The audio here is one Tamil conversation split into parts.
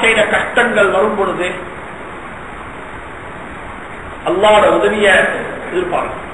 வாழ்க்கையில கஷ்டங்கள் வரும் பொழுது அல்லாட உதவிய எதிர்பார்க்கும்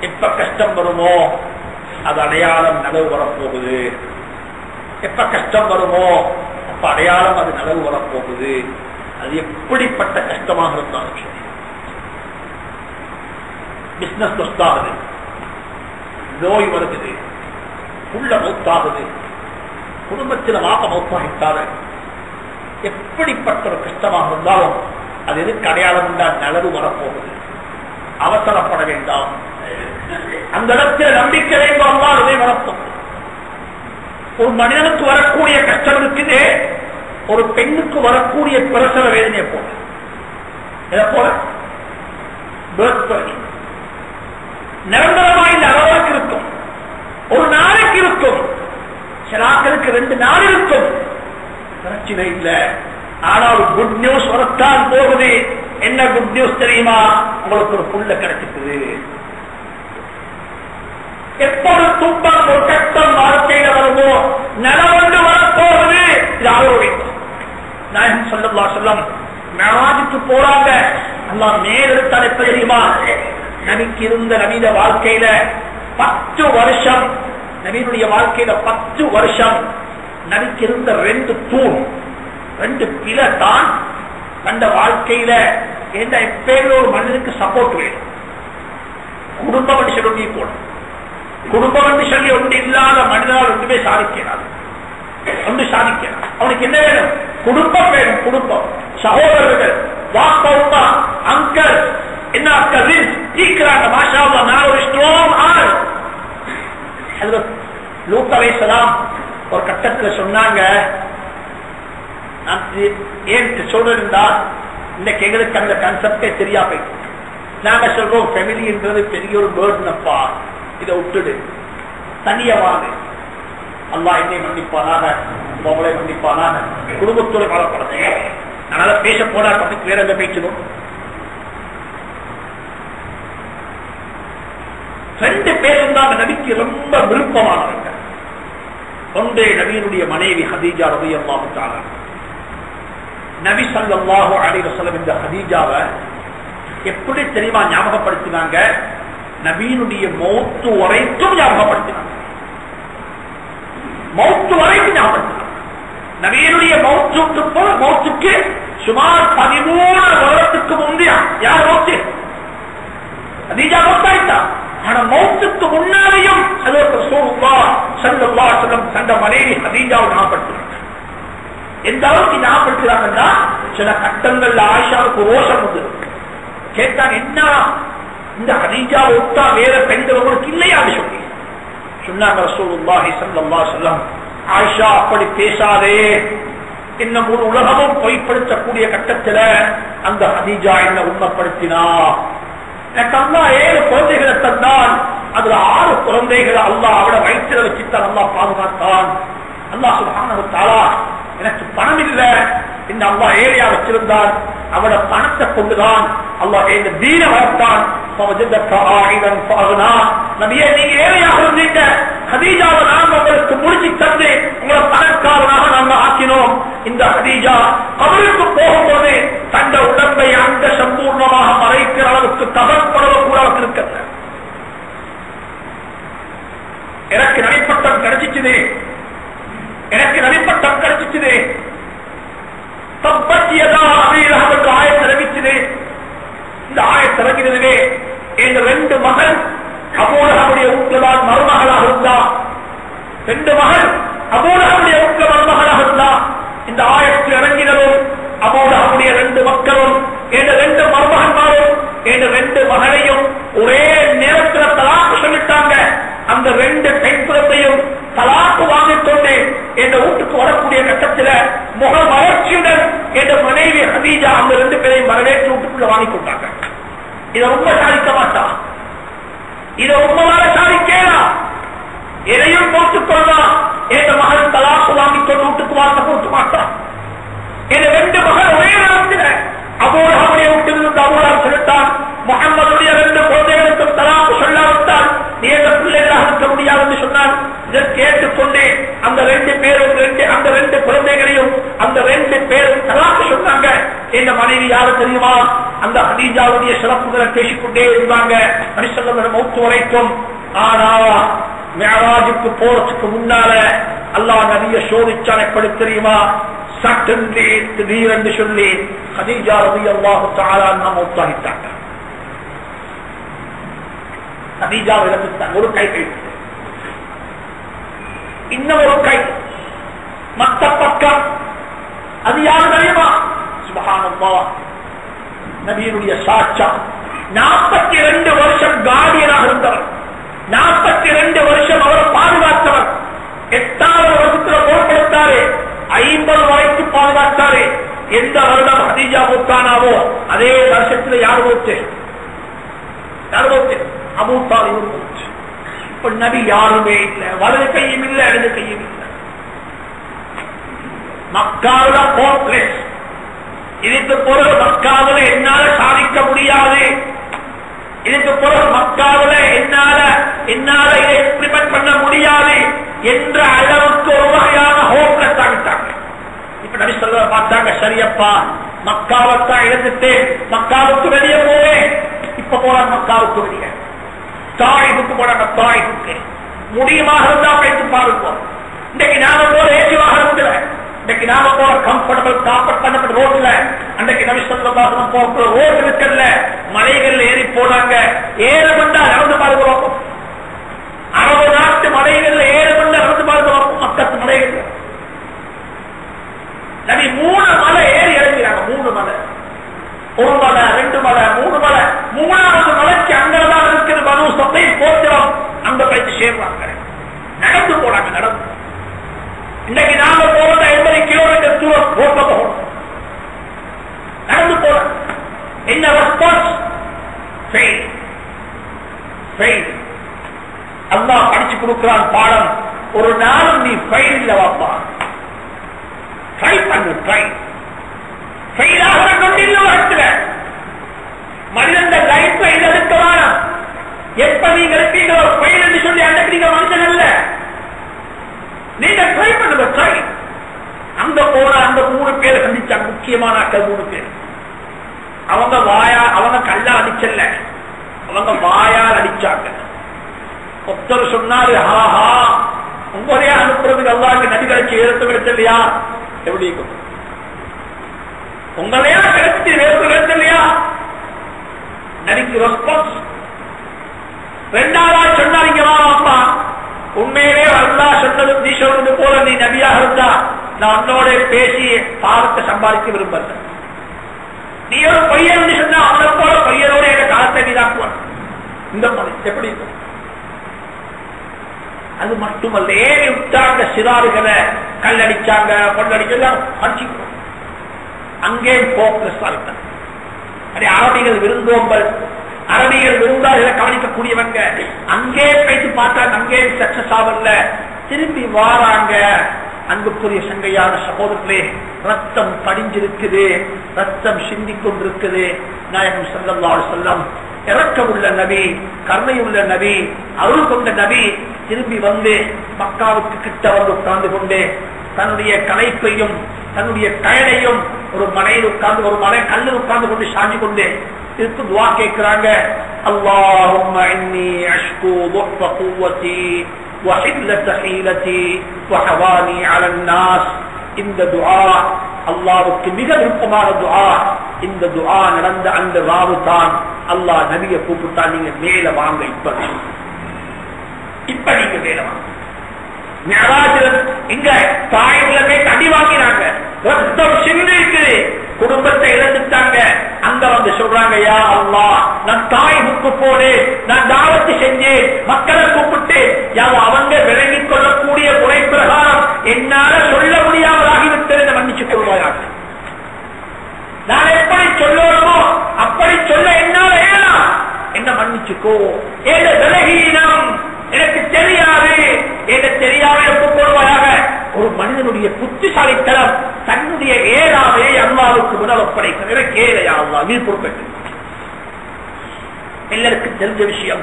எப்ப கஷ்டம் வருமோ அது அடையாளம் நனவு வரப்போகுது. எப்ப கஷ்டம் வருமோ அப்ப அடையாளம் அது நனவு வரப்போகுது. அது எப்படிப்பட்ட கஷ்டமாக இருந்தாலும் சரி. பிசினஸ் நோய் வருகுது உள்ள மூத்தாகுது. குடும்பத்தில் வாப்ப மௌத்தாகிட்டால எப்படிப்பட்ட ஒரு கஷ்டமாக இருந்தாலும் அது எதுக்கு அடையாளம் என்றால் நலவு வரப்போகுது. அவசரப்பட வேண்டாம். அந்த இடத்தில் நம்பிக்கை வேண்டும் அல்லாஹ் அதை வரப்போகுது ஒரு மனிதனுக்கு வரக்கூடிய கஷ்டம் இருக்குது ஒரு பெண்ணுக்கு வரக்கூடிய பிரசவ வேதனையை போல இதை போல birth நிரந்தரமா இந்த அளவுக்கு இருக்கும் ஒரு நாளைக்கு இருக்கும் சில ரெண்டு நாள் இருக்கும். பிரச்சனை இல்லை. ஆனால் குட் நியூஸ் வரத்தான் போகுது. என்ன குட் நியூஸ் தெரியுமா? உங்களுக்கு ஒரு புள்ள கிடைச்சிக்குது எப்போது துன்பம் ஒரு கட்டம் வாழ்க்கையில வருமோ? நிலவண்டு வரப்போகுது. இது ஆரோக்கியம் நாயகம் சொல்லா சொல்லம் மேராஜுக்கு போறாங்க. அல்லாஹ் மேலெடுத்தால் எப்ப தெரியுமா? நபிக்கு இருந்த நவீன வாழ்க்கையில பத்து வருஷம் நவீனுடைய வாழ்க்கையில பத்து வருஷம் நபிக்கு இருந்த ரெண்டு தூண் ரெண்டு பில தான் அந்த வாழ்க்கையில எந்த எப்பேரும் ஒரு மனிதனுக்கு சப்போர்ட் வேணும். குடும்பம் என்று சொல்லி போடும் குடும்பம் என்று சொல்லி ஒன்று இல்லாத மனிதனால் ஒன்றுமே சாதிக்கிறார் ஒன்று சாதிக்கிறார் அவனுக்கு என்ன வேணும்? குடும்பம் வேணும் குடும்பம். சகோதரர்கள் வாப்பா அங்கல் என்ன கசின்ஸ் ஈக்கிறாங்க மாஷா நான் ஒரு ஸ்ட்ராங் ஆள் ஒரு கட்டத்தில் சொன்னாங்க ஏன் இன்னைக்கு எங்களுக்கு அந்த கான்செப்டே தெரியா போயிட்டு நாங்க சொல்றோம் ஃபெமிலின்றது பெரிய ஒரு பேர்டன் அப்பா. இதை விட்டுடு. தனிய அல்லா என்னை மன்னிப்பானாக உங்களை மன்னிப்பானாக. குடும்பத்தோடு வாழப்படுறது அதனால பேச போனா பக்கத்துக்கு வேற எங்க பேசணும் ரெண்டு பேரும் தான் நபிக்கு ரொம்ப விருப்பமானவங்க ஒன்றே நபியினுடைய மனைவி ஹதீஜா ரவி அல்லாஹு நபி சல்லாஹு அலி இந்த ஹதீஜாவை எப்படி தெரியுமா ஞாபகப்படுத்தினாங்க? நபீனுடைய மௌத்து வரைக்கும் ஞாபகப்படுத்தினாங்க. மௌத்து வரைக்கும் ஞாபகப்படுத்தினாங்க. நவீனுடைய மௌத்துக்கு மௌத்துக்கு சுமார் பதிமூணு வருடத்துக்கு முந்தைய யார் மௌத்து ஹதீஜா மௌத்தாயிட்டா ஆனா மௌத்துக்கு முன்னாலேயும் தந்த மனைவி ஹதீஜாவை எந்த அளவுக்கு ஞாபகப்படுத்துறாங்கன்னா சில கட்டங்கள்ல ஆயிஷாவுக்கு ரோஷம் வந்து என்ன? இந்த ஹதீஜா விட்டா வேற பெண்கள் உங்களுக்கு இல்லையான்னு சொல்லி. சொன்னாங்க ரசூலுல்லாஹி அலைஹி வஸல்லம் ஆயிஷா அப்படி பேசாதே. என்ன முழு உலகமும் பொய்ப்படுத்தக்கூடிய கட்டத்துல அந்த ஹதீஜா என்ன உண்மைப்படுத்தினா? எனக்கு அம்மா ஏழு குழந்தைகளை தந்தான் அதுல ஆறு குழந்தைகளை அல்லா அவட வயிற்றுல வச்சுத்தான் அல்லா பாதுகாத்தான். அல்லா சுப்ஹானஹு எனக்கு பணம் இல்லை. இந்த அல்லா ஏரியா வச்சிருந்தான். அவட பணத்தை கொண்டுதான் அல்லா இந்த தீன வளர்த்தான். உங்களுக்கு முடிச்சு தந்து உங்களை பணக்காரனாக நாங்கள் ஆக்கினோம். இந்த ஹதீஜா அவருக்கு போகும்போது தந்த உடம்பை அங்க சம்பூர்ணமாக மறைக்கிற அளவுக்கு தகப்படவ கூட அவருக்கு இருக்கிறது எனக்கு நடைப்பட்டம் எனக்கு எனக்கு நடைப்பட்டம் கிடைச்சிச்சுது தப்பத்தியதா அமீரகத்துக்கு ஆயத்திறவிச்சுது இந்த ஆயத்திறங்கிறதுவே எங்க ரெண்டு மகள் அபூலகமுடைய வீட்டுலதான் மருமகளாக இருந்தா ரெண்டு மகள் அபூலகமுடைய வீட்டுல மருமகளாக இருந்தா இந்த ஆயத்தில் இறங்கினதும் அபூலகமுடைய ரெண்டு மக்களும் என்ற ரெண்டு மருமகன்மாரும் என்ற ரெண்டு மகளையும் ஒரே நேரத்தில் தலாக்கு சொல்லிட்டாங்க அந்த ரெண்டு பெண் குழந்தையும் தலாக்கு வாங்கிக் கொண்டு என்ற வீட்டுக்கு வரக்கூடிய கட்டத்தில் முக மலர்ச்சியுடன் என்ற மனைவி ஹதீஜா அந்த ரெண்டு பேரையும் வரவேற்று வீட்டுக்குள்ள வாங்கி கொண்டாங்க இதை உண்மை சாதிக்க மாட்டான் இதை உண்மையால சாதிக்கலாம் எதையும் போட்டுக் கொள்ளலாம் என்ற மகள் தலாக்கு வாங்கி கொண்டு வீட்டுக்கு வார்த்தை போட்டு மாட்டான் இந்த ரெண்டு மகள் ஒரே நேரத்தில் அபூலகமுடைய விட்டிருந்து அபூலம் செலுத்தான் முகம்மதுடைய ரெண்டு குழந்தைகளுக்கும் தலாப்பு சொல்லாவிட்டால் நீ எந்த பிள்ளைகளாக இருக்க முடியாது என்று சொன்னான். கேட்டுக்கொண்டு அந்த ரெண்டு பேரும் ரெண்டு அந்த ரெண்டு குழந்தைகளையும் அந்த ரெண்டு பேரும் தலாக்கு சொன்னாங்க. என்ன மனைவி யாரு தெரியுமா? அந்த ஹதீஜாவுடைய சிறப்புகளை பேசிக்கொண்டே இருந்தாங்க. மனுஷங்களோட மௌத்து வரைக்கும் ஆனா மேராஜுக்கு போறதுக்கு முன்னால அல்லாஹ் நபிய சோதிச்சான் எப்படி தெரியுமா? சட்டென்று திடீரென்று சொல்லி ஹதீஜா ரவி அல்லாஹு தாலா மௌத்தாகிட்டாங்க. ஹதீஜா இழந்துட்டாங்க ஒரு கை கை இன்னொரு கை மத்த பக்கம் அது யாரு தெரியுமா? சுபகானம்மா நபியினுடைய சாட்சா. நாற்பத்தி ரெண்டு வருஷம் கார்டியனாக இருந்தவர். நாற்பத்தி ரெண்டு வருஷம் அவரை பாதுகாத்தவர். எட்டாவது வருஷத்துல பொருட்படுத்தாரு ஐம்பது வரைக்கும் பாதுகாத்தாரு. எந்த வருடம் ஹதீஜா முத்தானாவோ அதே வருஷத்துல யார் போச்சு? யார் போச்சு? அபூத்தால் இவர் மூச்சு இப்ப நபி யாருமே இல்லை. வலது கையும் இல்லை இடது கையும் இல்லை. மக்காவில ஹோப்லெஸ் இதுக்கு பொருள் மக்காவில் என்னால சாதிக்க முடியாது. இதுக்கு பொருள் மக்காவில் என்னால என்னால இதை எக்ஸ்பிரிமெண்ட் பண்ண முடியாது என்ற அளவுக்கு ஒரு வகையான ஹோப்லெஸ் ஆகிட்டாங்க. இப்ப நபி சொல்ல பார்த்தாங்க சரியப்பா மக்காவத்தான் இழந்துட்டு மக்காவுக்கு வெளியே போவேன். இப்ப போற மக்காவுக்கு வெளியே. தாய்வுக்கு போனாங்க தாய்வுக்கு முடியுமாக இருந்தா பேசி பாருங்க இன்னைக்கு நாம போல ஏசி வாகனத்துல இன்னைக்கு நாம போற கம்ஃபர்டபிள் காப்பட் பண்ணப்பட்ட ரோட்ல அன்றைக்கு நபி சொல்லி போற ரோடு இருக்கல மலைகள்ல ஏறி போனாங்க. ஏற நடந்து பாருகிறோம் அரபு நாட்டு மலைகள்ல ஏறமண்டா நடந்து பாருகிறோம் மக்கத்து மலைகள் நபி மூணு மலை ஏறி இறங்கிறாங்க மூணு மலை ஒரு மலை ரெண்டு மலை மூணு மலை மூணாவது மலைக்கு அங்கதான் இருக்குது மனு சொத்தை போத்திரம் அங்க போயிட்டு சேர்வாங்க போறாங்க நடந்து இன்னைக்கு நாம போறது ஐம்பது கிலோமீட்டர் தூரம் ரோட்ல போகணும். நடந்து போறோம் என்ன ரெஸ்பான்ஸ் ஃபெயில் ஃபெயில் அல்லாஹ் படிச்சு கொடுக்கிறான் பாடம். ஒரு நாளும் நீ ஃபெயில் இல்ல வாப்பா. ட்ரை பண்ணு ட்ரை ஃபெயில் ஆகிற கொண்டில்ல உலகத்துல மனிதன் லைஃப்ல இது எடுக்க வேணாம் எப்ப நீங்க இருப்பீங்களோ ஃபெயில் என்று சொல்லி அன்னைக்கு நீங்க மனுஷன் அல்ல நீங்க அந்த பண்ணுங்க ட்ரை போன அந்த மூணு பேரை சந்திச்சாங்க. முக்கியமான அக்கள் மூணு பேர். அவங்க வாயா அவங்க கல்லா அடிச்சல்ல. அவங்க வாயால் அடிச்சாங்க. ஒருத்தர் சொன்னாரு ஆஹா உங்களையா அனுப்புறதுக்கு அல்லாஹ் நபி கிடைச்சி எழுத்து கிடைச்சலையா எப்படி உங்களையா கிடைச்சி எழுத்து கிடைச்சலையா நபிக்கு ரெஸ்பான்ஸ் ரெண்டாவது சொன்னாங்க அப்பா உண்மையிலே அல்லா சொன்னதும் நீ சொல்றது போல நீ நபியாக இருந்தா நான் உன்னோட பேசி பாவத்தை சம்பாதிக்க விரும்பல நீ ஒரு பையன் சொன்னா அவனை போல பையனோட எங்க காலத்தை நீதாக்குவான் இந்த மலை எப்படி அது மட்டுமல்ல ஏறி விட்டாங்க சிறாறுகளை கல்லடிச்சாங்க அடிச்சாங்க அடிச்சுக்கிறோம் அங்கே போக்கஸ் ஆகிட்டாங்க அரபிகள் விருந்தோம்பல் அரபியல் விருந்தாளிகளை கவனிக்கக்கூடியவங்க. அங்கே போயிட்டு பார்த்தாங்க அங்கே சக்சஸ் ஆகல. திரும்பி வாராங்க. அன்புக்குரிய சங்கையான சகோதரர்களே ரத்தம் படிஞ்சிருக்குது. ரத்தம் சிந்தி கொண்டிருக்குது நாயகம் சல்லல்லாஹு சொல்லம் இறக்க உள்ள நபி கருணை உள்ள நபி அருள் கொண்ட நபி திரும்பி வந்து மக்காவுக்கு கிட்ட வந்து உட்கார்ந்து கொண்டு தன்னுடைய கலைப்பையும் தன்னுடைய கயனையும் ஒரு மலையில் உட்கார்ந்து ஒரு மலை கல்லில் உட்கார்ந்து கொண்டு சாஞ்சி கொண்டு இருக்கு துவா கேட்கிறாங்க اللهم إني أشكو ضعف قوتي وحلة حيلتي وحواني على الناس இந்த துஆ அல்லாவுக்கு மிக விருப்பமான துஆ இந்த துஆ நடந்த அந்த ராவு தான் அல்லாஹ் நபியை கூப்பிட்டா நீங்க மேல வாங்க இப்ப இப்ப நீங்க மேல வாங்க மெஹராஜில் இங்க தாயில போய் தடி வாங்கினாங்க ரத்தம் சிந்து இருக்குது குடும்பத்தை இழந்துட்டாங்க அங்க வந்து சொல்றாங்க யா அல்லா நான் தாய்வுக்கு போனேன் நான் தாவத்து செஞ்சேன் மக்களை கூப்பிட்டு யாவ அவங்க விளங்கிக் கொள்ளக்கூடிய முறை பிரகாரம் என்னால சொல்ல முடியாமலாகிவிட்டது மன்னிச்சு கொள்வாயாக நான் எப்படி சொல்லணுமோ அப்படி சொல்ல என்னால ஏலாம் என்ன மன்னிச்சுக்கோ ஏத விலகீனம் எனக்கு தெரியாது எனக்கு தெரியாம ஒப்புக்கொள்வாயாக ஒரு மனிதனுடைய புத்திசாலித்தனம் தன்னுடைய ஏழாவே அல்லாவுக்கு அல்லா நீ எல்லாருக்கும் தெரிஞ்ச விஷயம்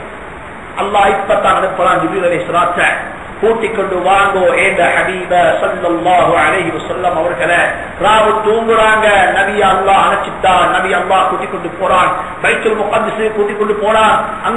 அல்லாஹ் இப்பத்தான் அனுப்பலாம் ஜிபீர் சுராத்த கூட்டிக் கொண்டு வாங்கோ ஏந்த ஹபீப சல்லல்லாஹு அலைஹி வஸல்லம் அவர்களை ராவு தூங்குறாங்க நபி அல்லா அணைச்சிட்டான் நபி அல்லா கூட்டிக் கொண்டு போறான் பைச்சல் முகத்திஸ் கூட்டிக் கொண்டு அங்க